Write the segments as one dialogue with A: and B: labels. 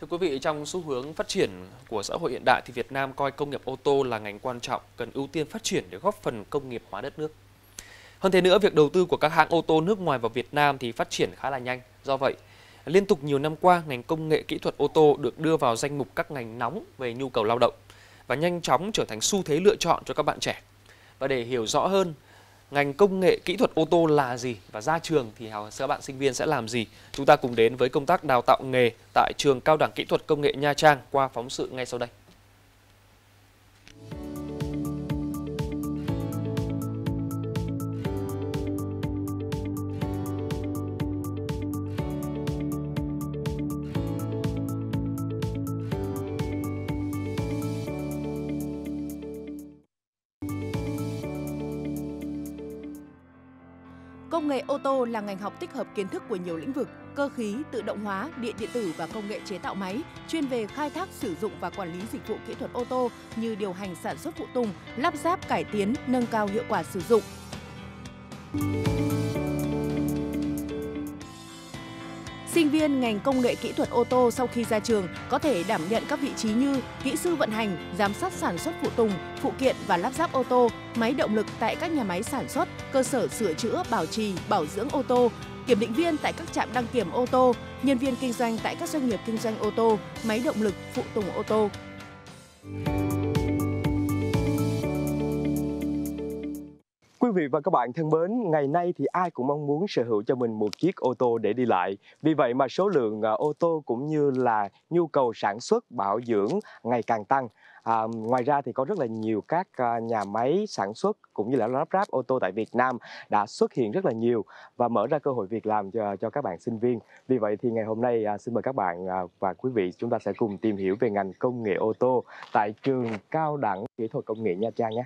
A: Thưa quý vị, trong xu hướng phát triển của xã hội hiện đại thì Việt Nam coi công nghiệp ô tô là ngành quan trọng, cần ưu tiên phát triển để góp phần công nghiệp hóa đất nước. Hơn thế nữa, việc đầu tư của các hãng ô tô nước ngoài vào Việt Nam thì phát triển khá là nhanh. Do vậy, liên tục nhiều năm qua, ngành công nghệ kỹ thuật ô tô được đưa vào danh mục các ngành nóng về nhu cầu lao động và nhanh chóng trở thành xu thế lựa chọn cho các bạn trẻ. Và để hiểu rõ hơn ngành công nghệ kỹ thuật ô tô là gì và ra trường thì các bạn sinh viên sẽ làm gì. Chúng ta cùng đến với công tác đào tạo nghề tại trường Cao đẳng Kỹ thuật Công nghệ Nha Trang qua phóng sự ngay sau đây.
B: Công nghệ ô tô là ngành học tích hợp kiến thức của nhiều lĩnh vực, cơ khí, tự động hóa, điện điện tử và công nghệ chế tạo máy, chuyên về khai thác, sử dụng và quản lý dịch vụ kỹ thuật ô tô như điều hành sản xuất phụ tùng, lắp ráp, cải tiến, nâng cao hiệu quả sử dụng. Sinh viên ngành công nghệ kỹ thuật ô tô sau khi ra trường có thể đảm nhận các vị trí như kỹ sư vận hành, giám sát sản xuất phụ tùng, phụ kiện và lắp ráp ô tô, máy động lực tại các nhà máy sản xuất, cơ sở sửa chữa, bảo trì, bảo dưỡng ô tô, kiểm định viên tại các trạm đăng kiểm ô tô, nhân viên kinh doanh tại các doanh nghiệp kinh doanh ô tô, máy động lực, phụ tùng ô tô.
C: Quý vị và các bạn thân mến, ngày nay thì ai cũng mong muốn sở hữu cho mình một chiếc ô tô để đi lại. Vì vậy mà số lượng à, ô tô cũng như là nhu cầu sản xuất, bảo dưỡng ngày càng tăng. À, ngoài ra thì có rất là nhiều các à, nhà máy sản xuất cũng như là lắp ráp ô tô tại Việt Nam đã xuất hiện rất là nhiều và mở ra cơ hội việc làm cho cho các bạn sinh viên. Vì vậy thì ngày hôm nay à, xin mời các bạn à, và quý vị chúng ta sẽ cùng tìm hiểu về ngành công nghệ ô tô tại trường Cao đẳng Kỹ thuật Công nghệ Nha Trang nhé.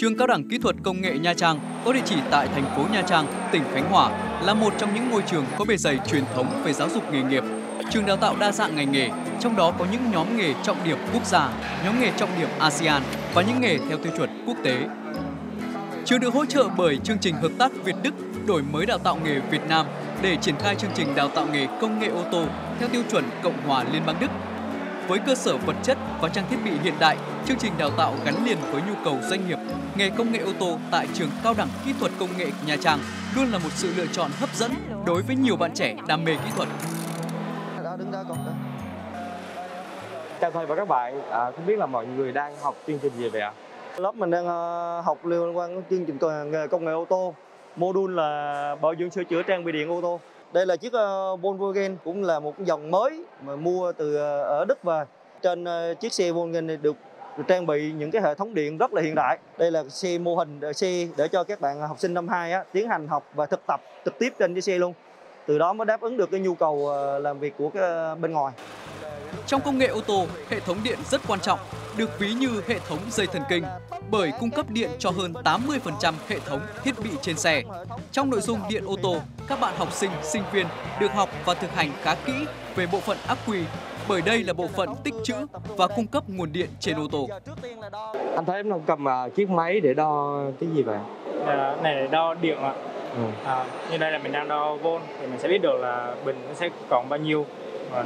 D: Trường Cao đẳng Kỹ thuật Công nghệ Nha Trang có địa chỉ tại thành phố Nha Trang, tỉnh Khánh Hòa là một trong những ngôi trường có bề dày truyền thống về giáo dục nghề nghiệp. Trường đào tạo đa dạng ngành nghề, trong đó có những nhóm nghề trọng điểm quốc gia, nhóm nghề trọng điểm ASEAN và những nghề theo tiêu chuẩn quốc tế. Trường được hỗ trợ bởi chương trình hợp tác Việt Đức đổi mới đào tạo nghề Việt Nam để triển khai chương trình đào tạo nghề công nghệ ô tô theo tiêu chuẩn Cộng hòa Liên bang Đức với cơ sở vật chất và trang thiết bị hiện đại, chương trình đào tạo gắn liền với nhu cầu doanh nghiệp, nghề công nghệ ô tô tại trường Cao đẳng Kỹ thuật Công nghệ Nha Trang luôn là một sự lựa chọn hấp dẫn đối với nhiều bạn trẻ đam mê kỹ thuật.
C: Chào thầy và các bạn, à, không biết là mọi người đang học chương trình gì vậy ạ?
E: Lớp mình đang uh, học liên quan đến chương trình nghề công nghệ ô tô. Module là bảo dưỡng sửa chữa trang bị điện ô tô. Đây là chiếc ờ, Volkswagen cũng là một dòng mới mà mua từ ờ, ở Đức về. Trên ờ, chiếc xe Volkswagen này được, được trang bị những cái hệ thống điện rất là hiện đại. Đây là xe mô hình xe để cho các bạn học sinh năm 2 á, tiến hành học và thực tập trực tiếp trên chiếc xe luôn. Từ đó mới đáp ứng được cái nhu cầu làm việc của cái bên ngoài.
D: Trong công nghệ ô tô, hệ thống điện rất quan trọng, được ví như hệ thống dây thần kinh, bởi cung cấp điện cho hơn 80% hệ thống thiết bị trên xe. Trong nội dung điện ô tô, các bạn học sinh, sinh viên được học và thực hành khá kỹ về bộ phận ắc quy, bởi đây là bộ phận tích trữ và cung cấp nguồn điện trên ô tô.
C: Anh thấy em đang cầm uh, chiếc máy để đo cái gì vậy?
F: À, này để đo điện ạ. Ừ. À, như đây là mình đang đo volt thì mình sẽ biết được là bình nó sẽ còn bao nhiêu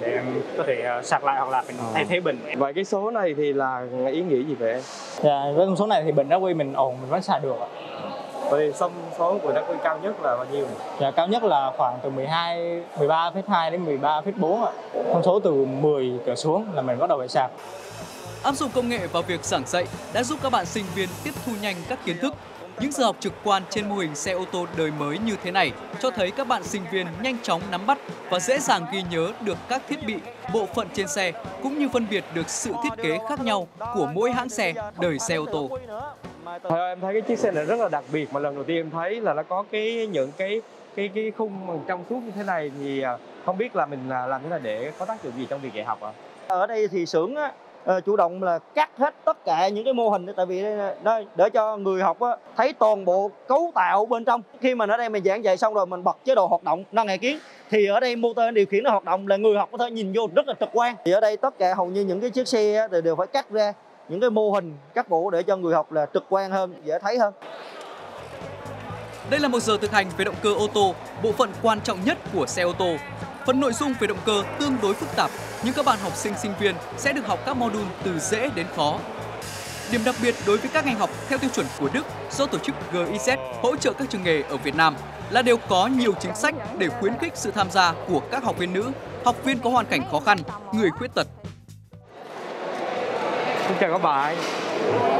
F: để em có thể sạc lại hoặc là mình thay thế bình.
C: Vậy cái số này thì là ý nghĩa gì vậy?
F: Dạ, với con số này thì bình ắc quy mình ổn mình vẫn xài được ạ.
C: Vậy xong số của ắc quy cao nhất là bao nhiêu?
F: Dạ, cao nhất là khoảng từ 12, 13,2 đến 13,4 ạ. Con số từ 10 trở xuống là mình bắt đầu phải sạc.
D: Áp dụng công nghệ vào việc giảng dạy đã giúp các bạn sinh viên tiếp thu nhanh các kiến thức những giờ học trực quan trên mô hình xe ô tô đời mới như thế này cho thấy các bạn sinh viên nhanh chóng nắm bắt và dễ dàng ghi nhớ được các thiết bị, bộ phận trên xe cũng như phân biệt được sự thiết kế khác nhau của mỗi hãng xe đời xe ô tô.
C: Thầy ơi, em thấy cái chiếc xe này rất là đặc biệt mà lần đầu tiên em thấy là nó có cái những cái cái cái khung trong suốt như thế này thì không biết là mình làm thế nào để có tác dụng gì trong việc dạy học ạ? À?
E: Ở đây thì xưởng Ờ, chủ động là cắt hết tất cả những cái mô hình tại vì đây để cho người học á, thấy toàn bộ cấu tạo bên trong. Khi mà ở đây mình giảng dạy xong rồi mình bật chế độ hoạt động năng hệ kiến thì ở đây motor điều khiển nó hoạt động là người học có thể nhìn vô rất là trực quan. Thì ở đây tất cả hầu như những cái chiếc xe á, thì đều phải cắt ra những cái mô hình cắt bộ để cho người học là trực quan hơn dễ thấy hơn.
D: Đây là một giờ thực hành về động cơ ô tô, bộ phận quan trọng nhất của xe ô tô. Phần nội dung về động cơ tương đối phức tạp, nhưng các bạn học sinh sinh viên sẽ được học các module từ dễ đến khó. Điểm đặc biệt đối với các ngành học theo tiêu chuẩn của Đức do tổ chức GIZ hỗ trợ các trường nghề ở Việt Nam là đều có nhiều chính sách để khuyến khích sự tham gia của các học viên nữ, học viên có hoàn cảnh khó khăn, người khuyết tật.
C: Xin chào các bạn.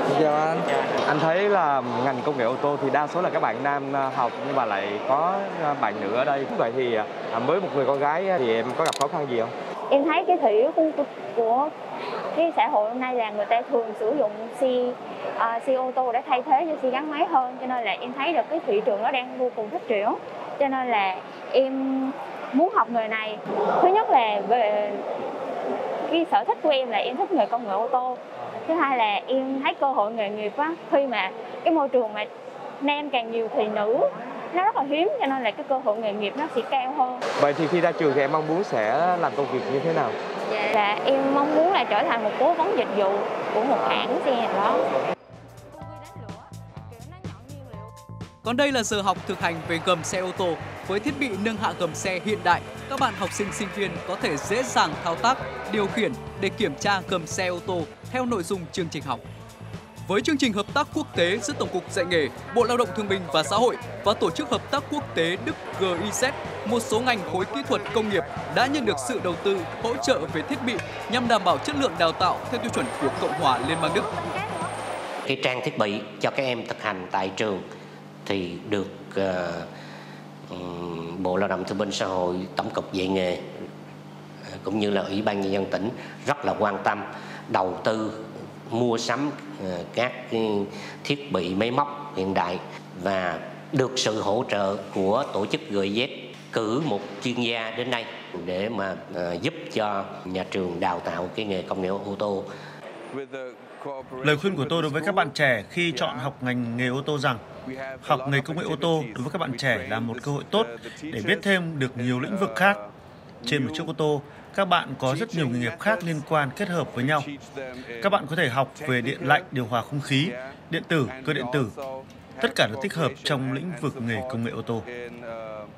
E: Xin chào anh.
C: Anh thấy là ngành công nghệ ô tô thì đa số là các bạn nam à, học nhưng mà lại có à, bạn nữ ở đây. Vậy thì à, với một người con gái thì em có gặp khó khăn gì không?
G: Em thấy cái thị của, của, của cái xã hội hôm nay là người ta thường sử dụng xe uh, xe ô tô để thay thế cho xe gắn máy hơn cho nên là em thấy được cái thị trường nó đang vô cùng phát triển. Cho nên là em muốn học nghề này. Thứ nhất là về cái sở thích của em là em thích nghề công nghệ ô tô. Thứ hai là em thấy cơ hội nghề nghiệp á khi mà cái môi trường mà nam càng nhiều thì nữ nó rất là hiếm cho nên là cái cơ hội nghề nghiệp nó sẽ cao hơn
C: Vậy thì khi ra trường thì em mong muốn sẽ làm công việc như thế nào?
G: là em mong muốn là trở thành một cố vấn dịch vụ của một hãng xe nào đó
D: Còn đây là giờ học thực hành về gầm xe ô tô. Với thiết bị nâng hạ gầm xe hiện đại, các bạn học sinh sinh viên có thể dễ dàng thao tác, điều khiển để kiểm tra gầm xe ô tô theo nội dung chương trình học. Với chương trình hợp tác quốc tế giữa Tổng cục Dạy nghề, Bộ Lao động Thương binh và Xã hội và Tổ chức Hợp tác Quốc tế Đức GIZ, một số ngành khối kỹ thuật công nghiệp đã nhận được sự đầu tư, hỗ trợ về thiết bị nhằm đảm bảo chất lượng đào tạo theo tiêu chuẩn của Cộng hòa Liên bang Đức.
H: cái trang thiết bị cho các em thực hành tại trường thì được uh, Bộ Lao động Thương binh Xã hội Tổng cục dạy nghề ờ, cũng như là Ủy ban nhân dân tỉnh rất là quan tâm đầu tư mua sắm ờ, các thiết bị, máy móc hiện đại và được sự hỗ trợ của tổ chức gửi dép cử một chuyên gia đến đây để mà ờ, giúp cho nhà trường đào tạo cái nghề công nghệ ô tô
I: Lời khuyên của tôi đối với các bạn trẻ khi chọn học ngành nghề ô tô rằng học nghề công nghệ ô tô đối với các bạn trẻ là một cơ hội tốt để biết thêm được nhiều lĩnh vực khác. Trên một chiếc ô tô, các bạn có rất nhiều nghề nghiệp khác liên quan kết hợp với nhau. Các bạn có thể học về điện lạnh, điều hòa không khí, điện tử, cơ điện tử. Tất cả được tích hợp trong lĩnh vực nghề công nghệ ô tô.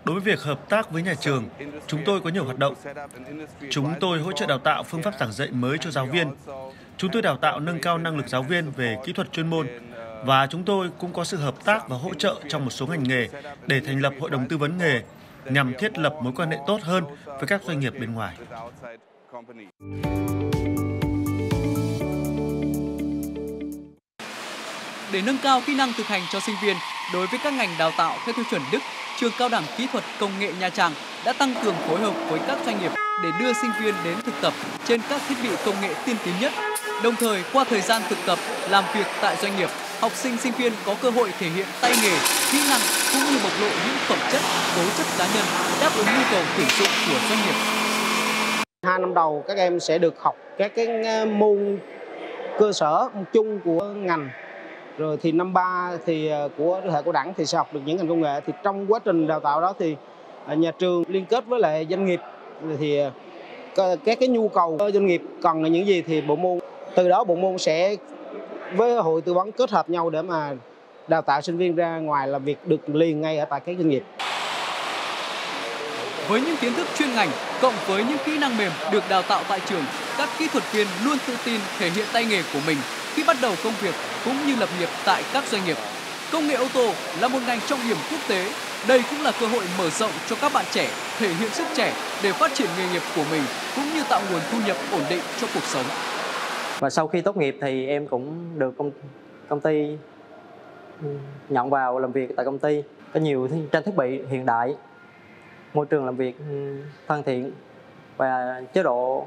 I: Đối với việc hợp tác với nhà trường, chúng tôi có nhiều hoạt động. Chúng tôi hỗ trợ đào tạo phương pháp giảng dạy mới cho giáo viên. Chúng tôi đào tạo nâng cao năng lực giáo viên về kỹ thuật chuyên môn và chúng tôi cũng có sự hợp tác và hỗ trợ trong một số ngành nghề để thành lập hội đồng tư vấn nghề nhằm thiết lập mối quan hệ tốt hơn với các doanh nghiệp bên ngoài.
D: Để nâng cao kỹ năng thực hành cho sinh viên đối với các ngành đào tạo theo tiêu chuẩn Đức, trường cao đẳng kỹ thuật công nghệ Nha Trang đã tăng cường phối hợp với các doanh nghiệp để đưa sinh viên đến thực tập trên các thiết bị công nghệ tiên tiến nhất. Đồng thời, qua thời gian thực tập, làm việc tại doanh nghiệp, học sinh sinh viên có cơ hội thể hiện tay nghề, kỹ năng cũng như bộc lộ những phẩm chất, tố chất cá nhân đáp ứng nhu cầu tuyển dụng của doanh nghiệp.
J: Hai năm đầu các em sẽ được học các cái ờ, môn cơ sở chung của ngành. Rồi thì năm ba thì ờ, của hệ của đảng thì sẽ học được những ngành công nghệ. Thì trong quá trình đào tạo đó thì ờ, nhà trường liên kết với lại doanh nghiệp. Thì các cái nhu cầu doanh nghiệp cần là những gì thì bộ môn từ đó bộ môn sẽ với hội tư vấn kết hợp nhau để mà đào tạo sinh viên ra ngoài làm việc được liền ngay ở tại các doanh nghiệp
D: Với những kiến thức chuyên ngành cộng với những kỹ năng mềm được đào tạo tại trường, các kỹ thuật viên luôn tự tin thể hiện tay nghề của mình khi bắt đầu công việc cũng như lập nghiệp tại các doanh nghiệp. Công nghệ ô tô là một ngành trọng điểm quốc tế. Đây cũng là cơ hội mở rộng cho các bạn trẻ thể hiện sức trẻ để phát triển nghề nghiệp của mình cũng như tạo nguồn thu nhập ổn định cho cuộc sống
K: và sau khi tốt nghiệp thì em cũng được công công ty ừ, nhận vào làm việc tại công ty. Có nhiều trang thiết bị hiện đại môi trường làm việc ừ, thân thiện và chế độ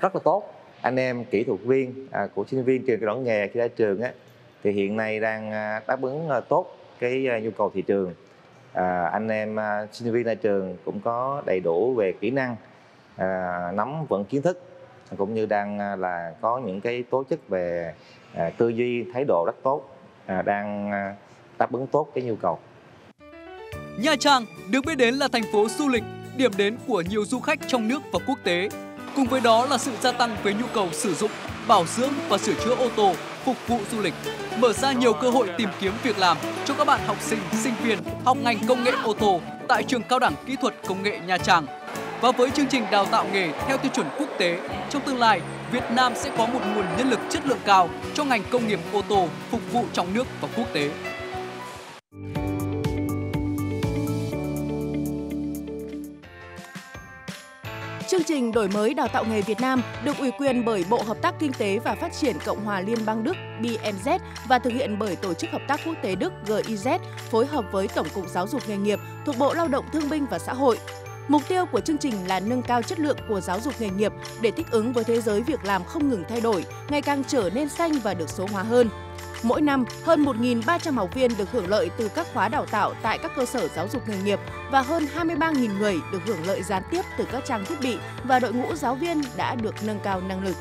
K: rất là tốt.
L: Anh em kỹ thuật viên à, của sinh viên trường cao đoạn nghề khi ra trường á thì hiện nay đang à, đáp ứng à, tốt cái à, nhu cầu thị trường. À, anh em sinh viên ra trường cũng có đầy đủ về kỹ năng à, nắm vững kiến thức cũng như đang à, là có những cái tố chất về à, tư duy thái độ rất tốt à, đang đáp ứng tốt cái nhu cầu
D: Nha Trang được biết đến là thành phố du lịch, điểm đến của nhiều du khách trong nước và quốc tế. Cùng với đó là sự gia tăng về nhu cầu sử dụng, bảo dưỡng và sửa chữa ô tô phục vụ du lịch, mở ra nhiều cơ hội tìm kiếm việc làm cho các bạn học sinh, sinh viên học ngành công nghệ ô tô tại trường cao đẳng kỹ thuật công nghệ Nha Trang. Và với chương trình đào tạo nghề theo tiêu chuẩn quốc tế, trong tương lai, Việt Nam sẽ có một nguồn nhân lực chất lượng cao cho ngành công nghiệp ô tô phục vụ trong nước và quốc tế.
B: Chương trình đổi mới đào tạo nghề Việt Nam được ủy quyền bởi Bộ Hợp tác Kinh tế và Phát triển Cộng hòa Liên bang Đức BMZ và thực hiện bởi Tổ chức Hợp tác Quốc tế Đức GIZ phối hợp với Tổng cục Giáo dục nghề nghiệp thuộc Bộ Lao động Thương binh và Xã hội. Mục tiêu của chương trình là nâng cao chất lượng của giáo dục nghề nghiệp để thích ứng với thế giới việc làm không ngừng thay đổi, ngày càng trở nên xanh và được số hóa hơn. Mỗi năm, hơn 1.300 học viên được hưởng lợi từ các khóa đào tạo tại các cơ sở giáo dục nghề nghiệp và hơn 23.000 người được hưởng lợi gián tiếp từ các trang thiết bị và đội ngũ giáo viên đã được nâng cao năng lực.